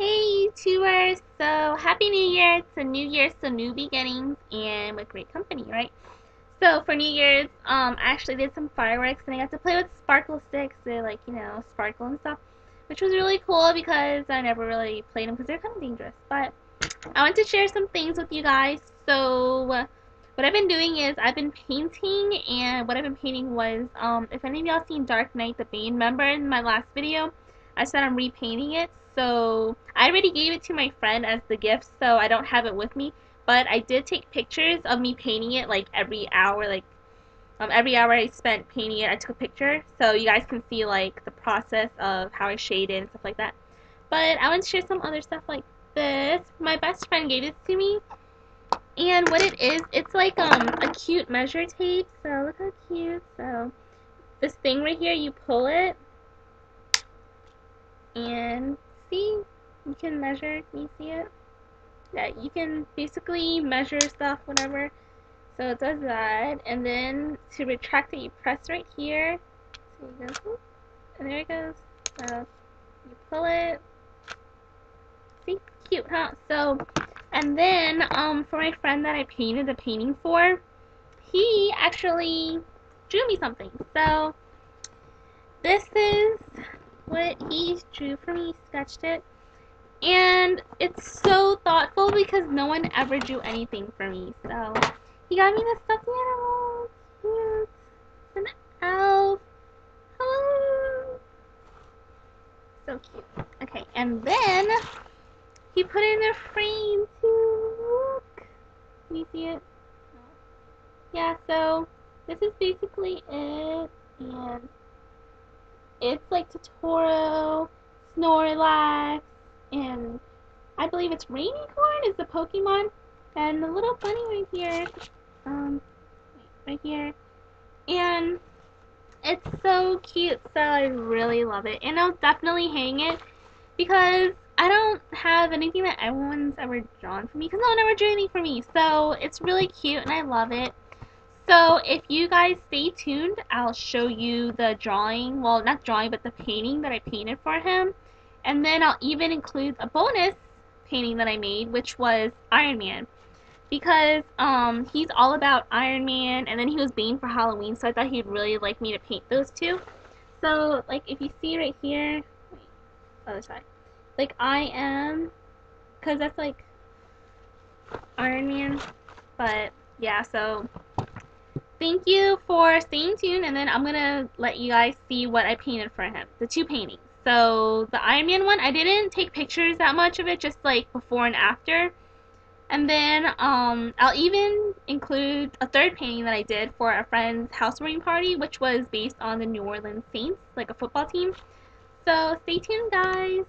Hey YouTubers! So happy new year! It's a new year, so new beginnings and with great company, right? So for New Year's, um, I actually did some fireworks and I got to play with sparkle sticks. They like, you know, sparkle and stuff. Which was really cool because I never really played them because they're kind of dangerous. But I want to share some things with you guys. So what I've been doing is I've been painting and what I've been painting was, um, if any of y'all seen Dark Knight the Bane, member in my last video, I said I'm repainting it. So I already gave it to my friend as the gift, so I don't have it with me. But I did take pictures of me painting it like every hour, like um, every hour I spent painting it, I took a picture, so you guys can see like the process of how I shaded and stuff like that. But I want to share some other stuff like this. My best friend gave this to me, and what it is, it's like um a cute measure tape. So look how cute. So this thing right here, you pull it, and see, you can measure. Can you see it? Yeah, you can basically measure stuff, whatever. So it does that, and then to retract it, you press right here. So you go, and there it goes. So you pull it. See, cute, huh? So, and then um, for my friend that I painted the painting for, he actually drew me something. So this is what he drew for me, he sketched it. And it's so thoughtful because no one ever drew anything for me. So he got me this stuffed animal. Cute. An elf. Hello. So cute. Okay, and then he put it in a frame too. Look. Can you see it? Yeah, so this is basically it. And it's like Totoro, Snorlax, and I believe it's Rainicorn is the Pokemon, and the little bunny right here, um, right here, and it's so cute, so I really love it, and I'll definitely hang it, because I don't have anything that everyone's ever drawn for me, because no one ever drew anything for me, so it's really cute, and I love it. So if you guys stay tuned, I'll show you the drawing, well not drawing, but the painting that I painted for him. And then I'll even include a bonus painting that I made, which was Iron Man. Because um, he's all about Iron Man, and then he was Bane for Halloween, so I thought he'd really like me to paint those two. So, like, if you see right here, wait, other side, like, I am, because that's, like, Iron Man, but, yeah, so, thank you for staying tuned, and then I'm gonna let you guys see what I painted for him. The two paintings. So the Iron Man one, I didn't take pictures that much of it, just like before and after. And then um, I'll even include a third painting that I did for a friend's housewarming party, which was based on the New Orleans Saints, like a football team. So stay tuned, guys.